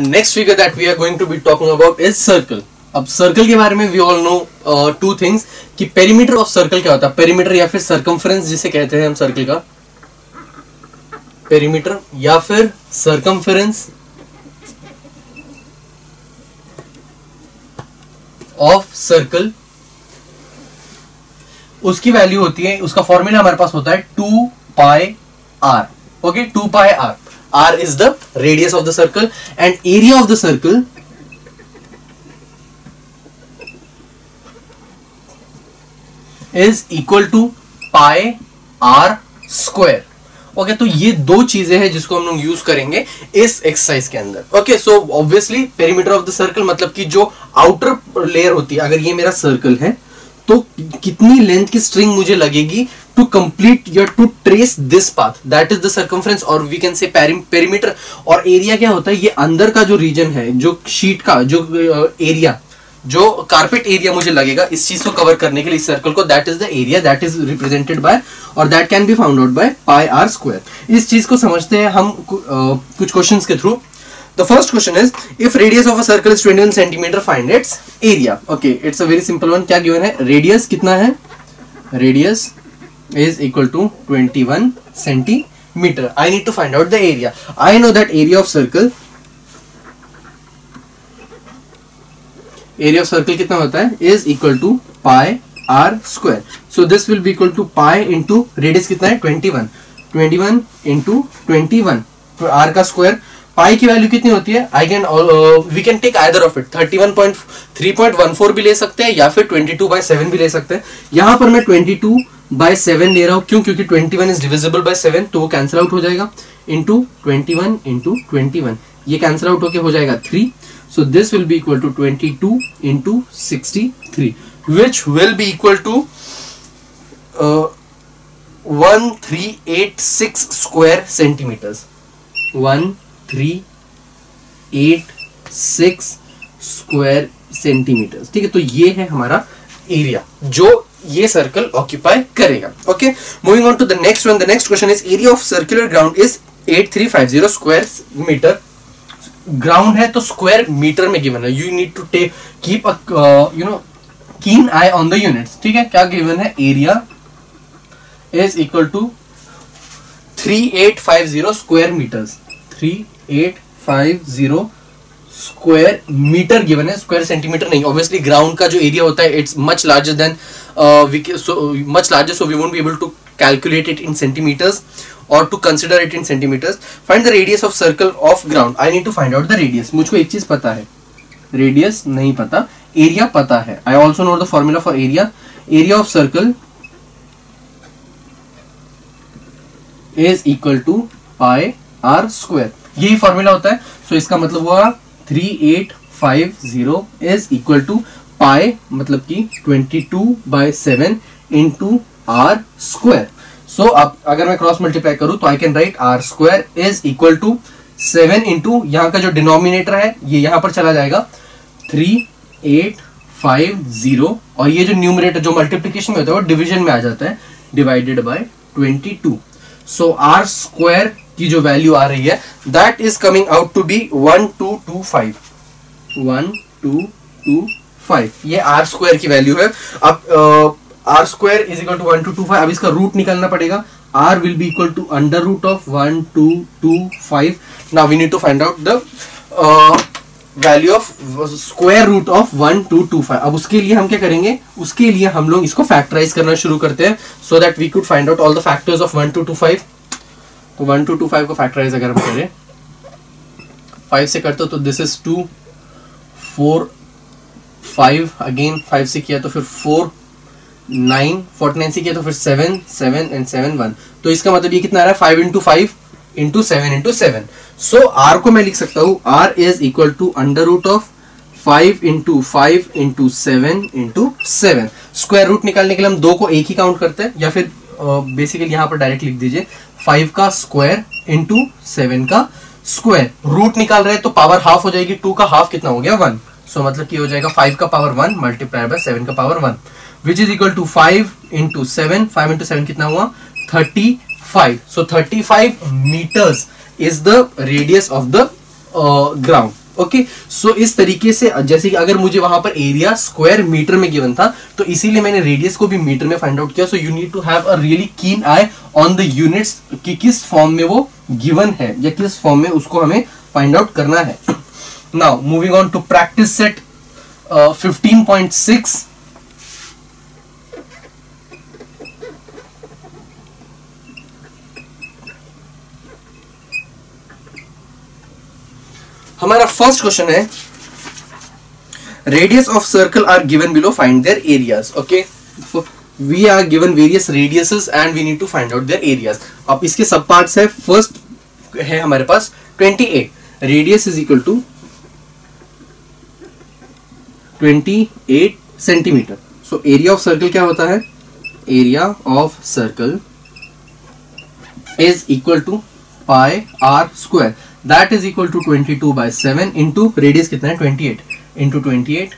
Next figure that we are going to be talking about is circle अब circle के बारे में we all know two things कि perimeter of circle क्या होता है? पेरीमीटर या फिर सर्कमफ्रेंस जिसे कहते हैं हम सर्कल का? पेरीमीटर या फिर सर्कमफ्रेंस ऑफ़ सर्कल उसकी वैल्यू होती है, उसका फॉर्मूला हमारे पास होता है two pi r okay two pi r r is the radius of the circle and area of the circle is equal to pi r square okay तो ये दो चीज़ें हैं जिसको हम लोग यूज़ करेंगे इस एक्सरसाइज के अंदर। Okay so obviously perimeter of the circle मतलब कि जो आउटर लेयर होती है, अगर ये मेरा सर्कल है तो कितनी लेंथ की स्ट्रिंग मुझे लगेगी? टू कंप्लीट या to trace this path that is the circumference और वी कैन से पेरीमीटर और एरिया क्या होता है ये अंदर का जो रीजन है जो शीट का जो एरिया जो कारपेट एरिया मुझे लगेगा इस चीज़ को कवर करने के लिए इस सर्कल को that is the area that is represented by और that can be found out by pi r square इस चीज़ को समझते हैं हम कुछ क्वेश्चंस के through The first question is if radius of a circle is 21 centimeter find its area. Okay, it's a very simple one. क्या given है? Radius कितना है? Radius is equal to 21 centimeter. I need to find out the area. I know that area of circle area of circle कितना होता है? Is equal to pi r square. So this will be equal to pi into radius कितना है? 21. 21 into 21. तो r का square pi की value कितनी होती है I can we can take either of it thirty one point three point one four भी ले सकते हैं या फिर ट्वेंटी टू बाई सेवन भी ले सकते हैं यहाँ पर मैं ट्वेंटी टू बाय सेवन ले रहा हूँ। क्यों? क्योंकि twenty one is divisible by seven तो वो कैंसिल आउट हो जाएगा। Into twenty one into twenty one ये कैंसिल आउट होकर हो जाएगा three so this will be equal to twenty two into sixty three which will be equal to one three eight six square centimeters one three eight six square centimeter ठीक है तो ये है हमारा area जो ये सर्कल ऑक्यूपाई करेगा। Okay moving on to the next one the next question is area of circular ground is 8350 square meter ground है तो स्क्वायर मीटर में गिवन है। You need to take keep a you know keen eye on the units ठीक है? क्या given है? Area is equal to 3850 square meters three eight five zero square meter given है square centimetre नहीं obviously ground का जो area होता है it's much larger than much larger so we won't be able to calculate it in centimeters or to consider it in centimeters find the radius of circle of ground I need to find out the radius मुझको एक चीज़ पता है। Radius नहीं पता। Area पता है। I also know the formula for area area of circle is equal to pi r square यही फॉर्मूला होता है। सो so इसका मतलब हुआ three eight five zero is equal to pi मतलब कि twenty two by seven into r square so अब अगर मैं क्रॉस मल्टीप्लाई करूँ तो I can write r square is equal to seven into यहाँ का जो डिनोमिनेटर है, ये यहाँ पर चला जाएगा। थ्री एट फाइव ज़ीरो और ये जो न्यूमरेटर जो मल्टीप्लीकेशन में होता है, वो डिविजन में आ जाता है divided by twenty two so r square की जो वैल्यू आ रही है that is coming out to be one two two five one two two five ये आर स्क्वायर की वैल्यू है। अब r square is equal to one two two five अब इसका रूट निकालना पड़ेगा। R will be equal to under root of one two two five now we need to find out the value of square root of one two two five अब उसके लिए हम क्या करेंगे? उसके लिए हम लोग इसको फैक्टराइज करना शुरू करते हैं so that we could find out all the factors of one two two five तो वन टू टू फाइव को फैक्टराइज अगर हम करें फाइव से करते हो तो this is two four five again five से किया तो फिर फोर नाइन फोर्टी नाइन से किया तो फिर seven seven and seven one तो इसका मतलब ये कितना आ रहा है? Five into five into seven into seven so r को मैं लिख सकता हूँ। R is equal to under root of five into five into seven into seven square root निकालने के लिए हम दो को एक ही काउंट करते हैं या फिर बेसिकली यहाँ पर डायरेक्ट लिख दीजिए फाइव का स्क्वायर इंटू सेवन का स्क्वायर रूट निकाल रहे हैं तो पावर हाफ़ हो जाएगी टू का हाफ़ कितना हो गया? वन सो so, मतलब कि हो जाएगा फाइव का power one multiply by seven का power one which is equal to five into seven five into seven कितना हुआ? Thirty five so thirty five meters is the radius of the ground okay so इस तरीके से, जैसे कि अगर मुझे वहाँ पर एरिया स्क्वायर मीटर में गिवन था तो इसीलिए मैंने रेडियस को भी मीटर में फाइंड आउट किया। So you need to have a really keen eye on the units कि किस फॉर्म में वो गिवन है, या किस फॉर्म में उसको हमें फाइंड आउट करना है। Now moving on to practice set fifteen point six हमारा फ़र्स्ट क्वेश्चन है radius of circle are given below find their areas okay we are given various radiuses and we need to find out their areas अब इसके सब parts है first है हमारे पास 28 radius is equal to 28 centimeter so area of circle क्या होता है? Area of circle is equal to pi r square that is equal to twenty two by seven into radius कितना है? Twenty eight into twenty eight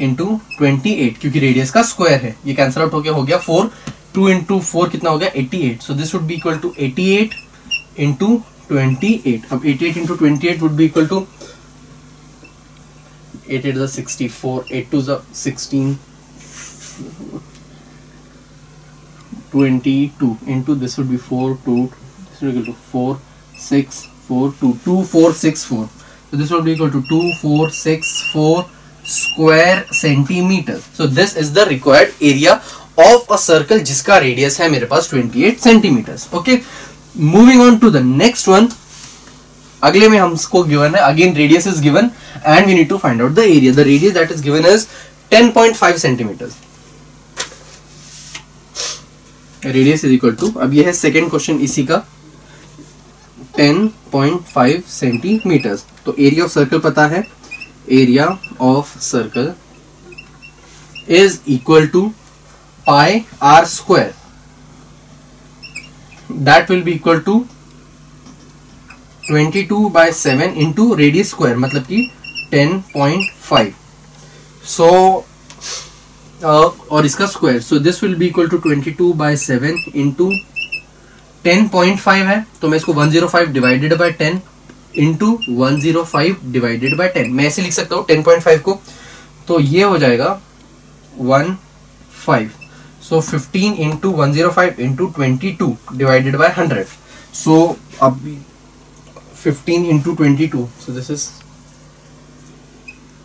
into twenty eight क्योंकि radius का square है। ये cancel out हो गया हो गया फोर टू इंटू फोर कितना हो गया? Eighty eight so this would be equal to eighty eight into twenty eight अब eighty eight into twenty eight would be equal to eight eight sixty four eight two sixteen twenty two into this would be four two this would equal to four six 4 to 2464 so this will be equal to 2464 square centimeter so this is the required area of a circle जिसका radius है मेरे पास 28 centimeters okay moving on to the next one अगले में हमको given है again radius is given and we need to find out the area the radius that is given is 10.5 centimeter radius is equal to अब ये है second question इसी का 10.5 centimetre तो एरिया ऑफ़ सर्कल पता है? Area of circle is equal to pi r square that will be equal to 22 two by seven into radius square मतलब कि 10.5 सो और इसका square so this will be equal to 22 two by seven into 10.5 है तो मैं इसको 105 divided by 10 into one divided by 10 मैं ऐसे लिख सकता हूँ 10.5 को। तो ये हो जाएगा 1 5 so 15 into one zero five into twenty two divided by hundred so अब 15 into twenty two so this is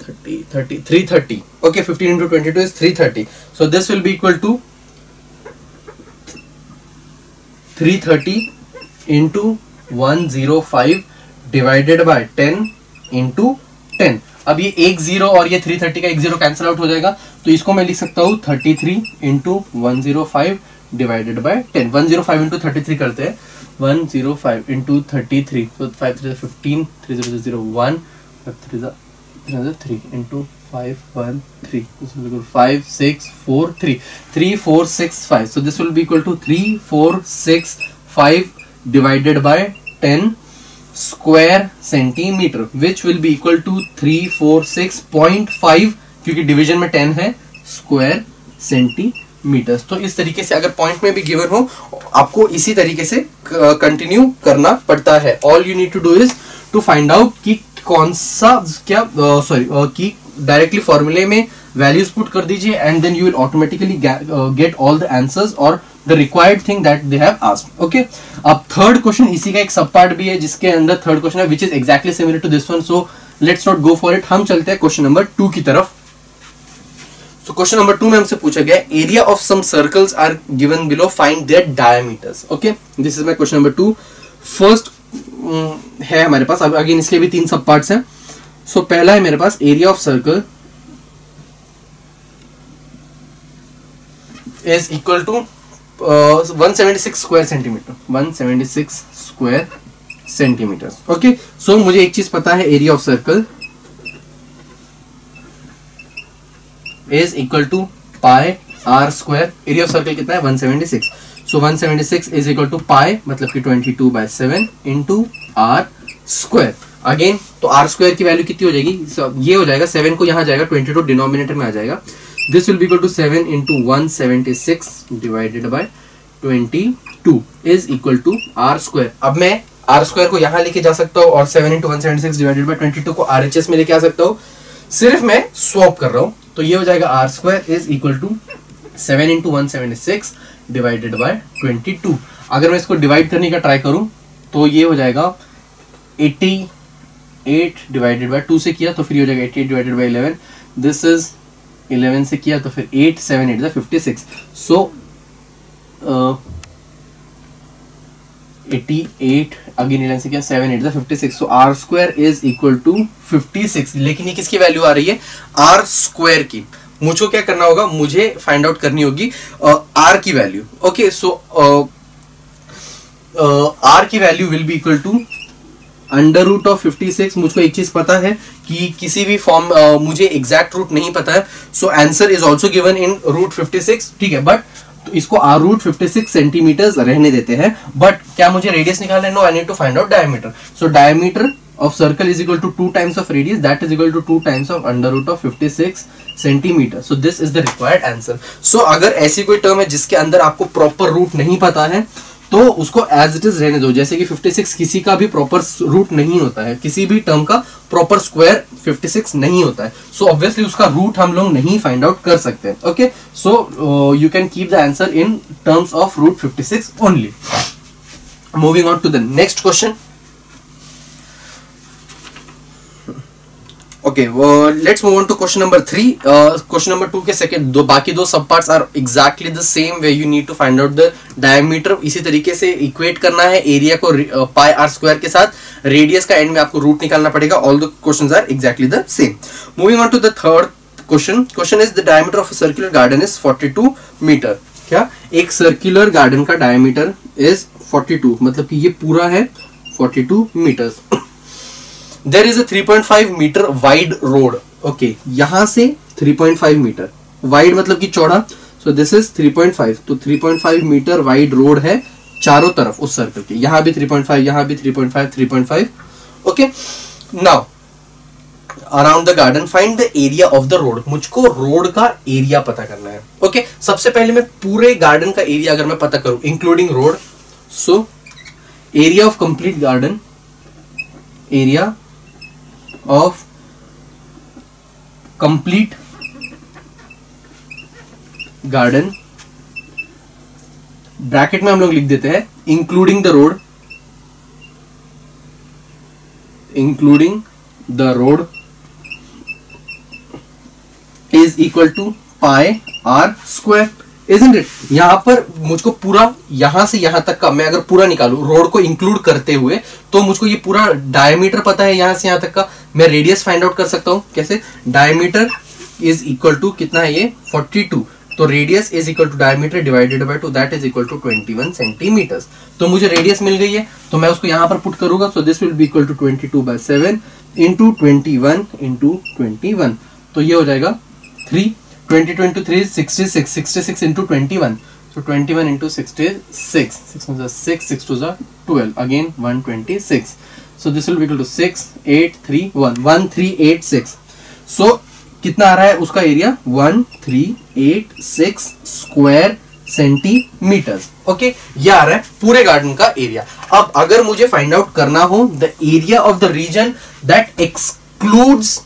30 30 330 okay 15 into 22 is 330 so this will be equal to 330 into one zero five divided by ten into ten अब ये एक zero और ये three thirty का एक zero cancel out हो जाएगा। तो इसको मैं लिख सकता हूँ thirty three into one zero five divided by ten one zero five into thirty three करते हैं। One zero five into thirty three. Five three fifteen three zero zero one three three into five one three. This will be equal to five six four three. Three four six five. So this will be equal to three four six five divided by ten square centimeter, which will be equal to three four six point five क्योंकि division में ten है square centimeters तो इस तरीके से अगर point में भी गिवन हो आपको इसी तरीके से कंटिन्यू करना पड़ता है all you need to do is to find out कि कौन सा क्या सॉरी uh, कि डायरेक्टली फॉर्मूले में वैल्यूज़ पुट कर दीजिए and then you will automatically get all the answers और the required thing that they have asked okay अब थर्ड क्वेश्चन इसी का एक सब पार्ट भी है जिसके अंदर थर्ड क्वेश्चन है which is exactly similar to this one so let's not go for it हम चलते हैं क्वेश्चन नंबर टू की तरफ़. सो क्वेश्चन नंबर two में हमसे पूछा गया area of circles are given below find their diameters. Okay? This is my question number two. First um, है हमारे पास। अगेन इसके भी तीन सब पार्ट्स हैं। सो so, पहला है मेरे पास area of circle is equal to one seventy six square centimeter one seventy six square centimeter okay so मुझे एक चीज़ पता है area of circle is equal to pi r square area of circle कितना है? 176 so so 176 is equal to pi मतलब कि 22 two by seven into r square again तो आर स्क्वायर की वैल्यू कितनी हो जाएगी? ये हो जाएगा सेवन को यहाँ जाएगा ट्वेंटी टू डिनोमिनेटर में आ जाएगा। This will be two seven into one seventy six divided by twenty two is equal to r square अब मैं आर स्क्वायर को यहाँ लेके जा सकता हूँ और seven into one seventy six divided by twenty two को आर एच एस में लेके आ सकता हूँ। सिर्फ़ मैं स्वॉप कर रहा हूँ तो ये हो जाएगा r square is equal to seven into one seventy six divided by twenty two अगर मैं इसको डिवाइड करने का ट्राई करूँ तो ये हो जाएगा eighty eight divided by two से किया तो फिर ये हो जाएगा eight divided by eleven this is eleven से किया तो फिर eight seven eight fifty six so eighty eight again eleven से किया seven eight fifty six so r square is equal to fifty six लेकिन ये किसकी वैल्यू आ रही है? आर स्क्वायर की. मुझको क्या करना होगा? मुझे फाइंड आउट करनी होगी आर uh, की वैल्यू ओके सो आर की value will be equal to under root of 56 मुझको एक चीज़ पता है कि किसी भी फॉर्म मुझे एग्जैक्ट रूट नहीं पता है। So answer is also given in root 56 ठीक है? बट तो इसको आर रूट 56 सेंटीमीटर रहने देते हैं। बट क्या मुझे रेडियस निकालना है? No I need to find out diameter so diameter of circle is equal to 2 times of radius, that is equal to 2 times of under root of 56 centimeter so this is the required answer so अगर ऐसी कोई term है जिसके अंदर आपको proper root नहीं पता है तो उसको एज इट इज़ रहने दो। जैसे कि 56 किसी का भी प्रॉपर रूट नहीं होता है। किसी भी टर्म का प्रॉपर स्क्वायर 56 नहीं होता है। सो so ऑब्वियसली उसका रूट हम लोग नहीं फाइंड आउट कर सकते। Okay so you can keep the answer in terms of root 56 only moving on to the next question okay let's move on to question number three question number two के second दो, बाकी दो सब parts are exactly the same way you need to find out the diameter इसी तरीके से equate करना है एरिया को पाई आर स्क्वायर के साथ. रेडियस का एंड में आपको रूट निकालना पड़ेगा. All the question are exactly the same moving on to the third question question is the diameter of circular garden is forty meter क्या? एक सर्क्यूलर गार्डन का डायमीटर इज़ फोर्टी मतलब कि ये पूरा है forty meters there is a 3.5 meter wide road okay यहाँ से 3.5 मीटर वाइड मतलब कि चौड़ा. सो दिस इज़ 3.5 तो 3.5 मीटर वाइड रोड है चारों तरफ़ उस सर्कल के. यहाँ भी 3.5 यहाँ भी 3.5 3.5 okay now around the garden find the area of the road मुझको रोड का एरिया पता करना है. Okay okay? सबसे पहले मैं पूरे गार्डन का एरिया अगर मैं पता करूँ including road so area of complete garden area of complete garden bracket में हम लोग लिख देते हैं including the road including the road is equal to pi r square isn't it यहाँ पर मुझको पूरा यहाँ से यहाँ तक का, मैं अगर पूरा निकालू रोड को इंक्लूड करते हुए तो मुझको ये पूरा डायमीटर पता है यहाँ से यहाँ तक का। मैं रेडियस फाइंड आउट कर सकता हूँ। कैसे? डायमीटर इज़ इक्वल टू कितना है ये? 42 तो radius is equal to diameter divided by two that is equal to 21 centimeters तो मुझे रेडियस मिल गई है तो मैं उसको यहाँ पर पुट करूँगा। So this will be equal to 22 by 7 into 21 into 21 तो ये हो जाएगा 3 22 into 3 is 66 66 into 21 so 21 into 66 6 1 is 6 6 2 is 12 again 126 so, this will be equal to 6 8 3 1 1386 so, कितना आ रहा है उसका एरिया 1386 स्क्वायर सेंटीमीटर्स ओके ये आ रहा है पूरे गार्डन का एरिया अब अगर मुझे फाइंड आउट करना हो the area of the region that excludes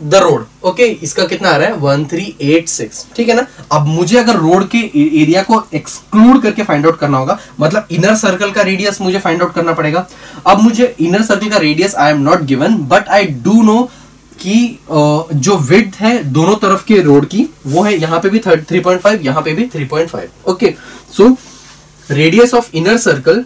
the road okay इसका कितना आ रहा है? वन थ्री एट सिक्स ठीक है ना? अब मुझे अगर रोड के एरिया को एक्सक्लूड करके फाइंड आउट करना होगा मतलब इनर सर्कल का रेडियस मुझे फाइंड आउट करना पड़ेगा। अब मुझे इनर सर्कल का radius I am not given but I do know कि जो विथ है दोनों तरफ़ के रोड की, वो है यहाँ पे भी थ्री पॉइंट फाइव यहाँ पे भी three point five okay so radius of inner circle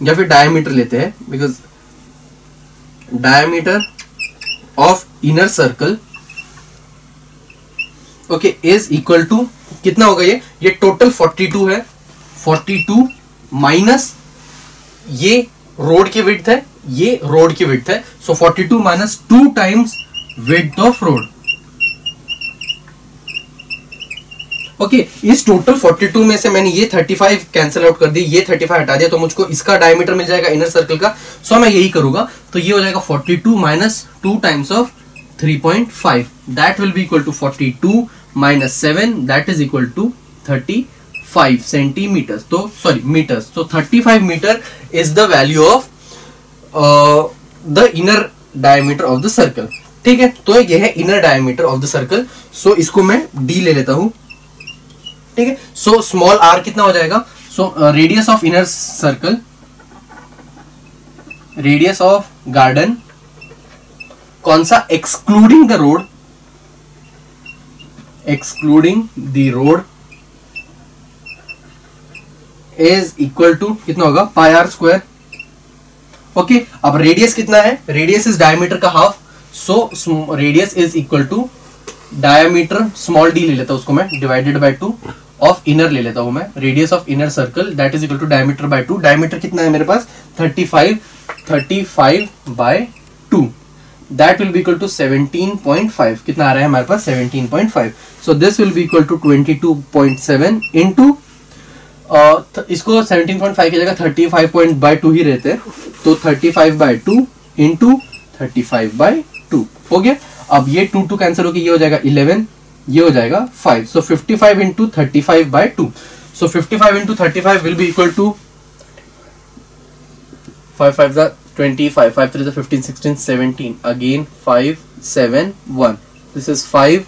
या फिर डायमीटर लेते हैं because diameter of inner circle okay is equal to कितना होगा ये? ये टोटल 42 है। 42 माइनस ये रोड की विड्थ है, ये रोड की विड्थ है। So so 42 minus two times width of road okay इस टोटल 42 में से मैंने ये 35 कैंसिल आउट कर दी, ये 35 हटा दिया तो मुझको इसका डायमीटर मिल जाएगा इनर सर्कल का सो मैं यही करूँगा तो ये हो जाएगा 42 two minus two times of 3.5 point five that will be equal to 42 minus seven that is equal to thirty five centimeter तो सॉरी मीटर्स तो thirty five meter is the value of the inner diameter of the circle ठीक है? तो यह है inner diameter of the circle so इसको मैं D ले लेता हूँ ठीक है? सो स्मॉल आर कितना हो जाएगा? So radius of inner circle radius of garden कौन सा excluding the road excluding the road is equal to कितना होगा? पाई आर स्क्वायर ओके अब रेडियस कितना है? रेडियस इज़ डायमीटर का half so radius is equal to diameter small D ले लेता उसको मैं divided by two of inner ले लेता हूँ मैं radius of inner circle that is equal to diameter by two diameter कितना है मेरे पास? 35 35 by two that will be equal to 17.5 कितना आ रहा है हमारे पास? 17.5 so this will be equal to 22.7 into इसको 17.5 की जगह 35 पॉइंट बाय टू ही रहते हैं। तो 35 by two into thirty five by two हो गया अब ये टू टू कैंसिल होकर ये हो जाएगा इलेवन ये हो जाएगा five so fifty five into thirty five by two so fifty five into thirty five will be equal to five five twenty again five seven one this is five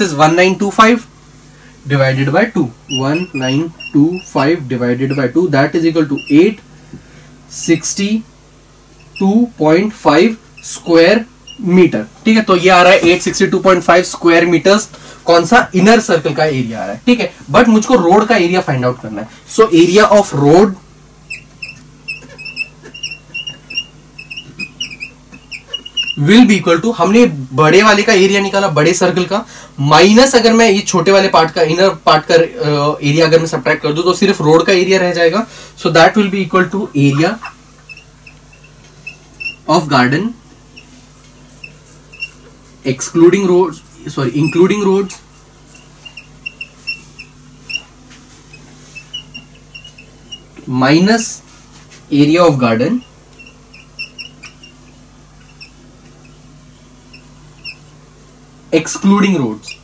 is one, nine, two, five. Divided by 2 1925 divided by 2 that is 862.5 square meter ठीक है तो ये आ रहा है 862.5 square metres कौन सा? Inner circle का एरिया आ रहा है। ठीक है बट मुझको रोड का एरिया फाइंड आउट करना है। So area of road will be equal to हमने बड़े वाले का एरिया निकाला, बड़े सर्कल का। माइनस अगर मैं ये छोटे वाले पार्ट का इनर पार्ट का एरिया अगर मैं सब्ट्रैक्ट कर दूँ तो सिर्फ़ रोड का एरिया रह जाएगा। So that will be equal to area of garden excluding roads sorry including roads minus area of garden excluding roads.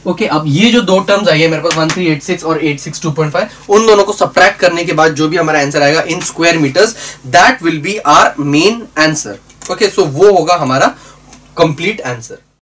Okay okay, अब ये जो दो टर्म्स आई है मेरे पास 1386 और 862.5 उन दोनों को सब्ट्रैक्ट करने के बाद जो भी हमारा आंसर आएगा in square meters that will be our main answer okay so वो होगा हमारा कंप्लीट आंसर